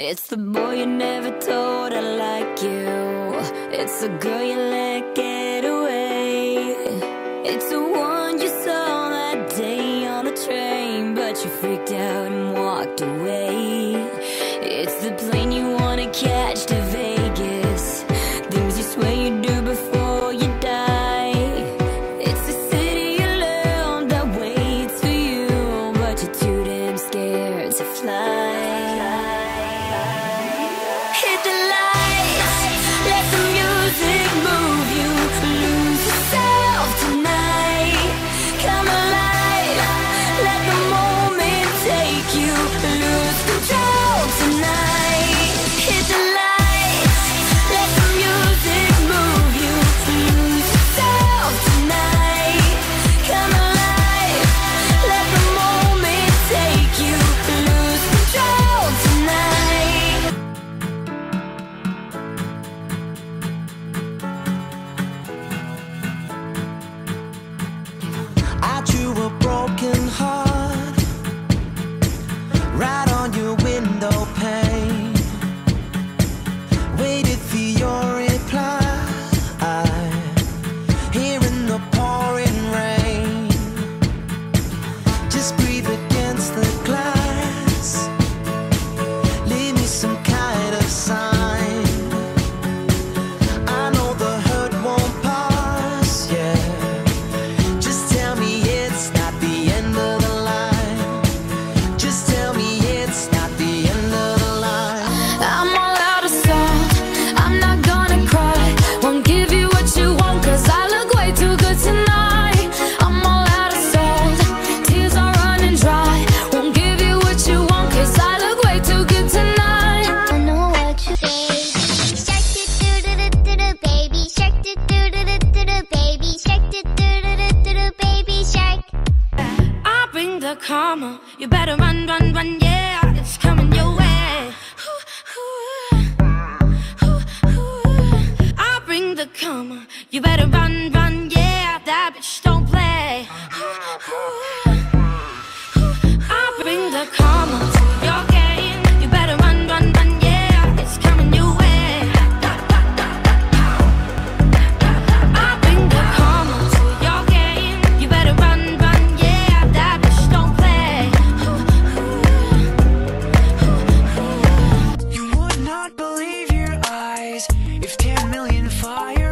It's the boy you never told I like you. It's the girl you let get away. It's the one you saw that day on the train, but you freaked out Just breathe. karma. You better run, run, run, yeah, it's coming. fire.